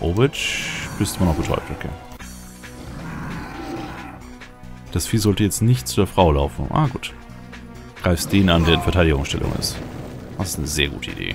Obic, bist immer noch betäubt, okay. Das Vieh sollte jetzt nicht zu der Frau laufen. Ah, gut. Greifst den an, der in Verteidigungsstellung ist. Das ist eine sehr gute Idee.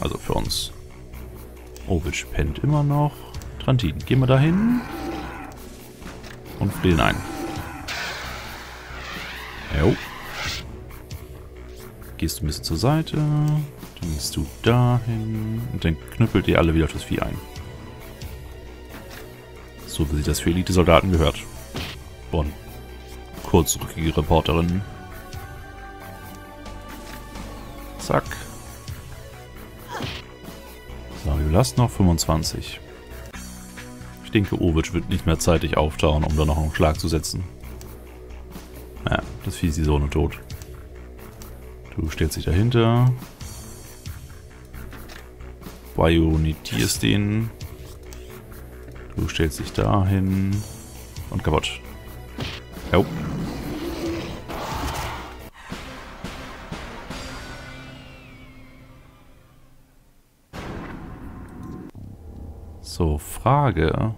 Also für uns. Obic pennt immer noch. Trantin, gehen wir da hin. Und flehen ein. Jo. Gehst du ein bisschen zur Seite. Dann gehst du dahin. Und dann knüppelt ihr alle wieder auf das Vieh ein. So wie sich das für Elite-Soldaten gehört. Bonn. Kurzrückige Reporterin. Zack. So, wir lassen noch 25. Ich denke, Ovic wird nicht mehr zeitig auftauen, um da noch einen Schlag zu setzen. Ja, das Vieh ist die Sohne tot. Du stellst dich dahinter. Bionitierst den. Du stellst dich dahin. Und kaputt. Jo. So, Frage.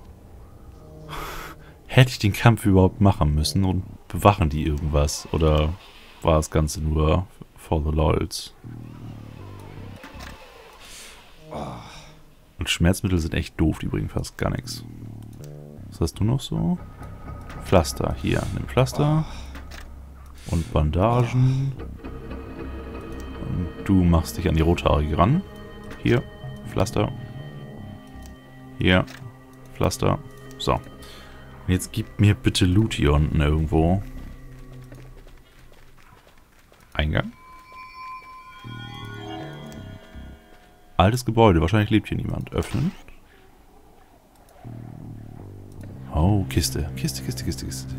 Hätte ich den Kampf überhaupt machen müssen und bewachen die irgendwas? Oder war das Ganze nur for the lols? Und Schmerzmittel sind echt doof, die bringen fast gar nichts. Was hast du noch so? Pflaster. Hier, nimm Pflaster. Und Bandagen. Und du machst dich an die Rothaarige ran. Hier, Pflaster. Hier, Pflaster. So. Und jetzt gib mir bitte Loot hier unten irgendwo. Eingang. Altes Gebäude, wahrscheinlich lebt hier niemand. Öffnen. Oh, Kiste. Kiste, Kiste, Kiste, Kiste.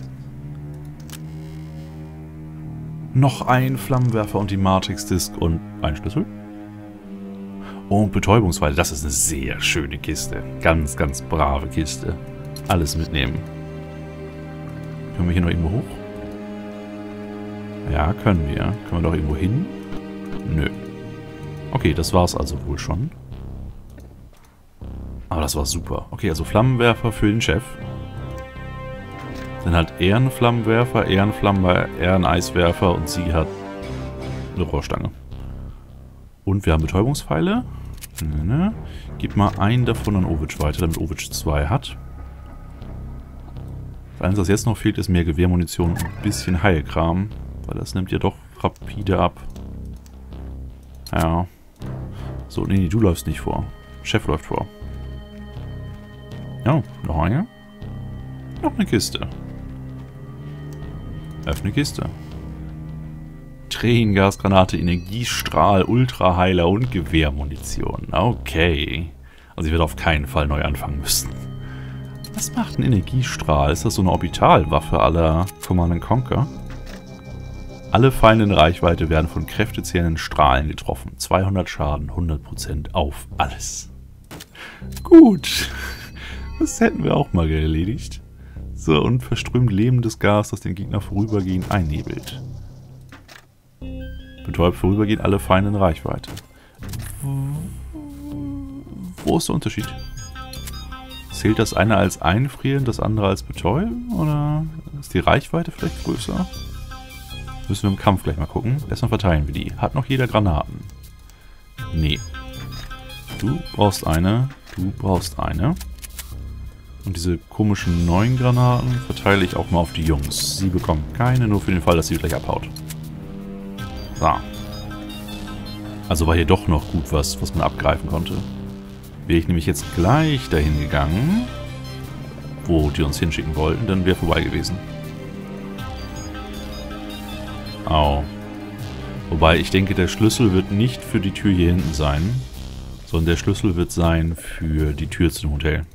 Noch ein Flammenwerfer und die Matrix-Disk und ein Schlüssel. Und Betäubungsweide. Das ist eine sehr schöne Kiste. Ganz, ganz brave Kiste. Alles mitnehmen. Können wir hier noch irgendwo hoch? Ja, können wir. Können wir doch irgendwo hin? Okay, das war's also wohl schon. Aber das war super. Okay, also Flammenwerfer für den Chef. Dann halt er einen Flammenwerfer, er einen Flammenwerfer, er einen Eiswerfer und sie hat eine Rohrstange. Und wir haben Betäubungspfeile. Ne, ne. Gib mal einen davon an Ovic weiter, damit Ovic zwei hat. Einzige, was jetzt noch fehlt, ist mehr Gewehrmunition und ein bisschen Heilkram. Weil das nimmt ja doch rapide ab. Ja. So, nee, du läufst nicht vor. Chef läuft vor. Ja, noch eine. Noch eine Kiste. Öffne Kiste. Tränengasgranate, Energiestrahl, Ultraheiler und Gewehrmunition. Okay. Also ich werde auf keinen Fall neu anfangen müssen. Was macht ein Energiestrahl? Ist das so eine Orbitalwaffe aller Command Conquer? Alle Feinde in Reichweite werden von kräftezehrenden Strahlen getroffen. 200 Schaden, 100% auf alles. Gut. Das hätten wir auch mal erledigt. So, und verströmt lebendes Gas, das den Gegner vorübergehend einnebelt. Betäubt vorübergehend alle Feinde in Reichweite. Wo ist der Unterschied? Zählt das eine als einfrieren, das andere als betäuben? Oder ist die Reichweite vielleicht größer? Müssen wir im Kampf gleich mal gucken. Erstmal verteilen wir die. Hat noch jeder Granaten? Nee. Du brauchst eine. Du brauchst eine. Und diese komischen neuen Granaten verteile ich auch mal auf die Jungs. Sie bekommen keine, nur für den Fall, dass sie gleich abhaut. So. Also war hier doch noch gut was, was man abgreifen konnte. Wäre ich nämlich jetzt gleich dahin gegangen, wo die uns hinschicken wollten, dann wäre vorbei gewesen. Au. Wobei, ich denke, der Schlüssel wird nicht für die Tür hier hinten sein, sondern der Schlüssel wird sein für die Tür zum Hotel.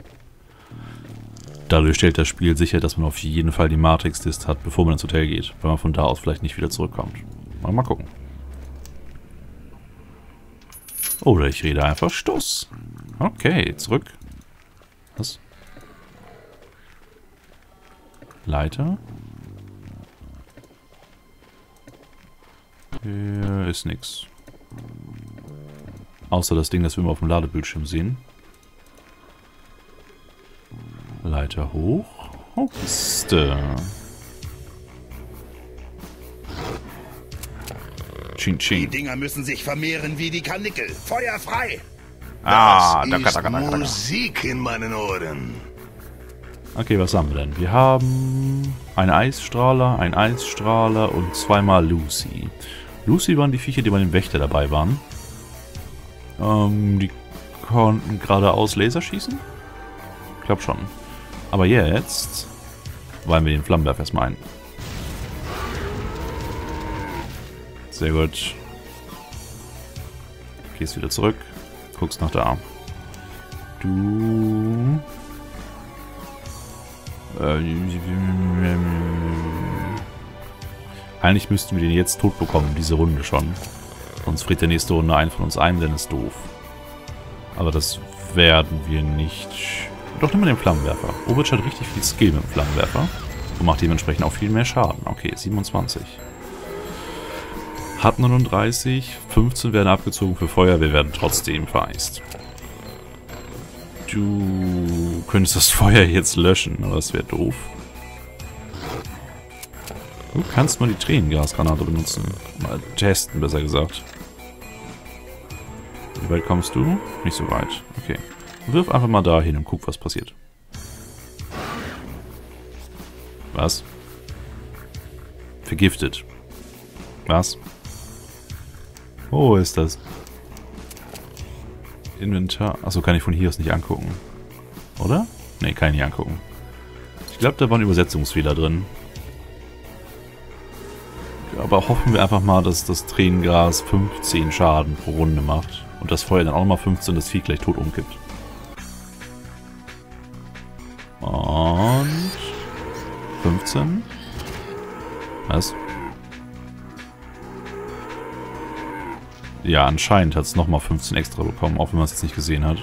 Dadurch stellt das Spiel sicher, dass man auf jeden Fall die Matrix-Dist hat, bevor man ins Hotel geht, weil man von da aus vielleicht nicht wieder zurückkommt. Mal, mal gucken. Oder ich rede einfach Stoß. Okay, zurück. Was? Leiter. Hier ist nichts. Außer das Ding, das wir immer auf dem Ladebildschirm sehen. Leiter hoch. Hochste. Chin Die Chin. Dinger müssen sich vermehren wie die Karnickel. Feuer frei! Ah, das da, ist da, da, da, da. Musik in meinen Ohren. Okay, was haben wir denn? Wir haben einen Eisstrahler, einen Eisstrahler und zweimal Lucy. Lucy waren die Viecher, die bei dem Wächter dabei waren. Ähm, die konnten geradeaus Laser schießen? Ich glaube schon. Aber jetzt wollen wir den Flammenwerfer erstmal ein. Sehr gut. Gehst wieder zurück. Guckst nach da. Du äh, Eigentlich müssten wir den jetzt tot bekommen, diese Runde schon. Sonst friert der nächste Runde einen von uns ein, denn ist doof. Aber das werden wir nicht. Doch, nimm mal den Flammenwerfer. Obridge hat richtig viel Skill mit dem Flammenwerfer. Und macht dementsprechend auch viel mehr Schaden. Okay, 27. Hat 39. 15 werden abgezogen für Feuer. Wir werden trotzdem vereist. Du könntest das Feuer jetzt löschen, aber das wäre doof. Du kannst mal die Tränengasgranate benutzen. Mal testen, besser gesagt. Wie weit kommst du? Nicht so weit. Okay. Wirf einfach mal dahin und guck, was passiert. Was? Vergiftet. Was? Wo ist das? Inventar. Achso, kann ich von hier aus nicht angucken. Oder? Ne, kann ich nicht angucken. Ich glaube, da war ein Übersetzungsfehler drin. Aber hoffen wir einfach mal, dass das Tränengas 15 Schaden pro Runde macht. Und das Feuer dann auch nochmal 15 das Vieh gleich tot umkippt. Und 15. Was? Ja, anscheinend hat es nochmal 15 extra bekommen, auch wenn man es jetzt nicht gesehen hat.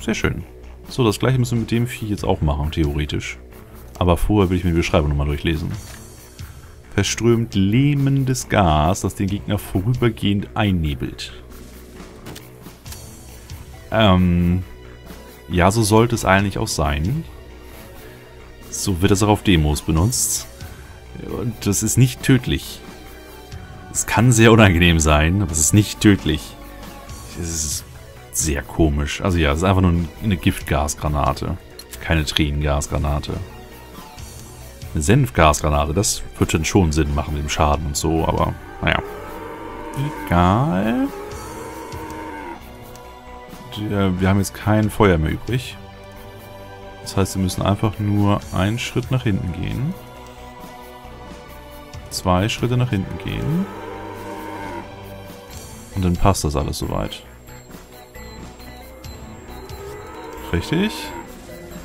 Sehr schön. So, das gleiche müssen wir mit dem Vieh jetzt auch machen, theoretisch. Aber vorher will ich mir die Beschreibung nochmal durchlesen. Verströmt lähmendes Gas, das den Gegner vorübergehend einnebelt. Ähm, ja, so sollte es eigentlich auch sein. So wird es auch auf Demos benutzt. Und das ist nicht tödlich. Es kann sehr unangenehm sein, aber es ist nicht tödlich. Es ist sehr komisch. Also ja, es ist einfach nur eine Giftgasgranate. Keine Tränengasgranate. Eine Senfgasgranate, das wird dann schon Sinn machen mit dem Schaden und so, aber naja. Egal. Wir haben jetzt kein Feuer mehr übrig. Das heißt, wir müssen einfach nur einen Schritt nach hinten gehen. Zwei Schritte nach hinten gehen. Und dann passt das alles soweit. Richtig?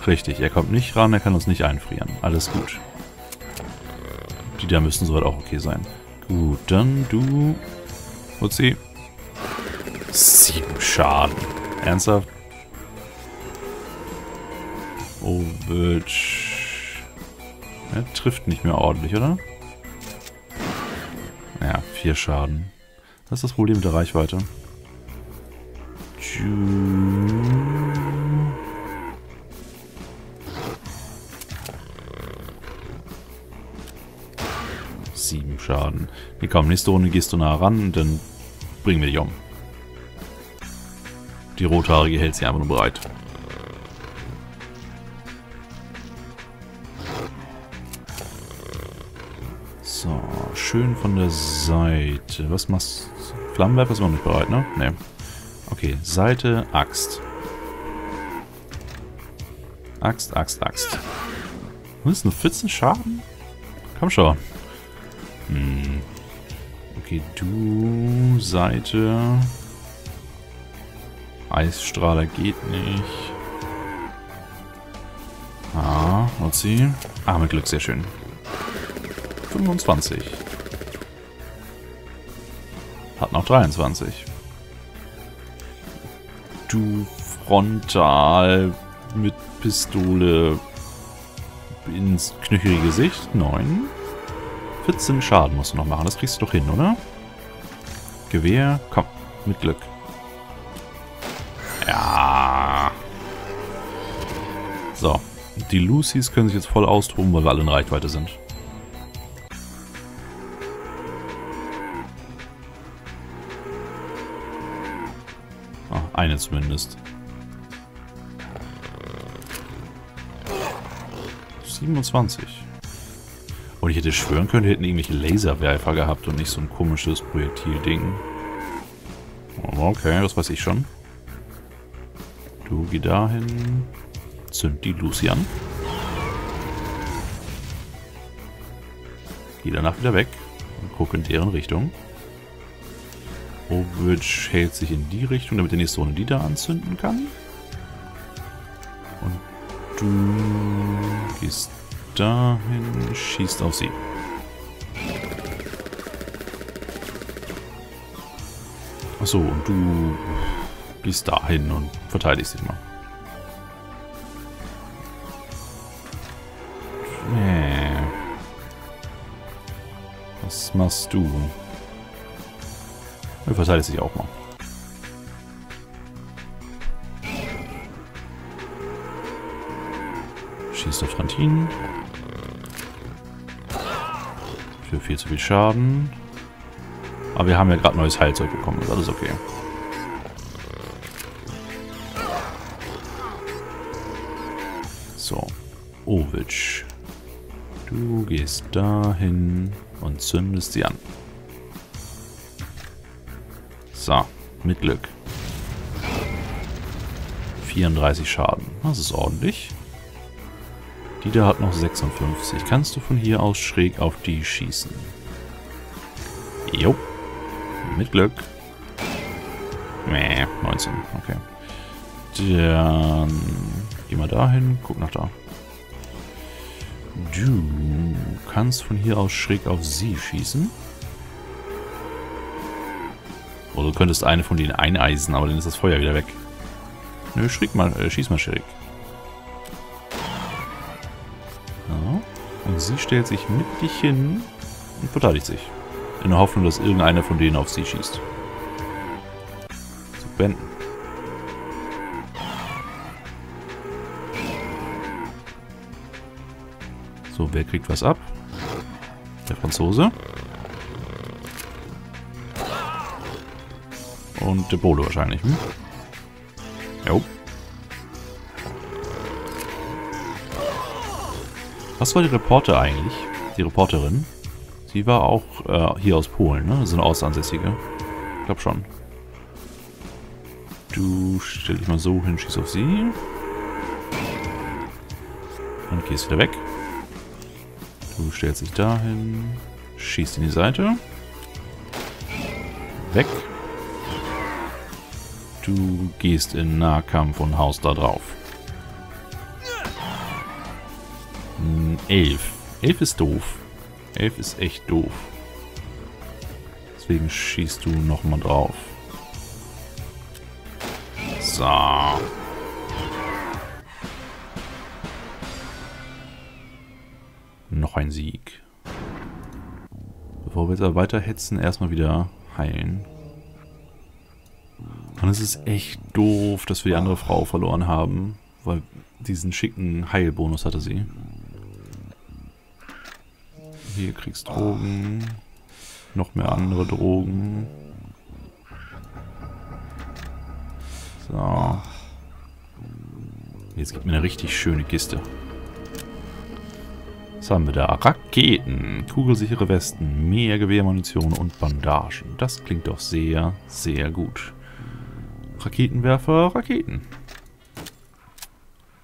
Richtig, er kommt nicht ran, er kann uns nicht einfrieren. Alles gut. Die da müssten soweit auch okay sein. Gut, dann du... Uzi. Sieben Schaden. Ernsthaft? Ovich. Er trifft nicht mehr ordentlich, oder? Ja, vier Schaden. Das ist das Problem mit der Reichweite. Sieben Schaden. Nee, komm, nächste Runde gehst du nah ran und dann bringen wir dich um. Die Rothaarige hält sich einfach nur bereit. So, schön von der Seite. Was machst du? Flammenwerfer ist noch nicht bereit, ne? Ne. Okay, Seite, Axt. Axt, Axt, Axt. Was ist nur 14 Schaden? Komm schon. Hm. Okay, du, Seite. Eisstrahler geht nicht. Ah, sie. Ah, mit Glück, sehr schön. 25. Hat noch 23. Du frontal mit Pistole ins knöchelige Gesicht. 9. 14 Schaden musst du noch machen. Das kriegst du doch hin, oder? Gewehr. Komm, mit Glück. Ja. So. Die Lucys können sich jetzt voll austoben, weil wir alle in Reichweite sind. Ah, eine zumindest. 27. Und ich hätte schwören können, wir hätten irgendwelche Laserwerfer gehabt und nicht so ein komisches Projektilding. Okay, das weiß ich schon. Du geh dahin. Zünd die Lucy an. Geh danach wieder weg und guck in deren Richtung. Ovich hält sich in die Richtung, damit der nächste Runde die da anzünden kann. Und du gehst dahin, schießt auf sie. Achso, und du gehst dahin und verteidigst dich mal. Nee. Was machst du? Du verteidigst dich auch mal. Schießt auf Trantin. Für viel zu viel Schaden. Aber wir haben ja gerade neues Heilzeug bekommen. Ist alles okay. So. Ovic. Du gehst dahin und zündest sie an. So, mit Glück. 34 Schaden. Das ist ordentlich. Die da hat noch 56. Kannst du von hier aus schräg auf die schießen? Jo. Mit Glück. Nee, 19. Okay. Dann geh mal dahin. Guck nach da. Du kannst von hier aus schräg auf sie schießen. Oder du könntest eine von denen eineisen, aber dann ist das Feuer wieder weg. Nö, schräg mal, äh, schieß mal schräg. Und sie stellt sich mit dich hin und verteidigt sich. In der Hoffnung, dass irgendeiner von denen auf sie schießt. Zu beenden. So, wer kriegt was ab? Der Franzose. Und der Bode wahrscheinlich. Hm? Jo. Was war die Reporter eigentlich? Die Reporterin? Sie war auch äh, hier aus Polen, ne? So eine Außenansässige. Ich glaube schon. Du stell dich mal so hin, schieß auf sie. Und gehst wieder weg. Du stellst dich dahin, schießt in die Seite. Weg. Du gehst in Nahkampf und haust da drauf. Hm, elf. Elf ist doof. Elf ist echt doof. Deswegen schießt du nochmal drauf. So. Noch ein Sieg. Bevor wir jetzt aber weiter hetzen, erstmal wieder heilen. Und es ist echt doof, dass wir die andere Frau verloren haben, weil diesen schicken Heilbonus hatte sie. Hier kriegst Drogen. Noch mehr andere Drogen. So. Jetzt gibt mir eine richtig schöne Kiste. Was haben wir da? Raketen, kugelsichere Westen, mehr Gewehrmunition und Bandagen. Das klingt doch sehr, sehr gut. Raketenwerfer, Raketen.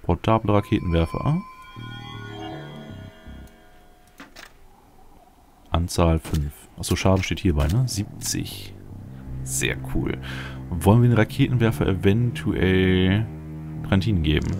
Portable Raketenwerfer. Anzahl 5. Achso, Schaden steht hierbei, ne? 70. Sehr cool. Wollen wir den Raketenwerfer eventuell Trantin geben?